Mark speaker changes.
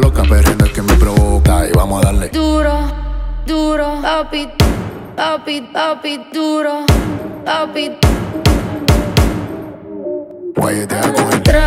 Speaker 1: loca, perdiendo que me provoca y vamos a darle.
Speaker 2: Duro, duro, papi, papi, papi, duro, papi.
Speaker 1: Guayetea con el
Speaker 2: Tra,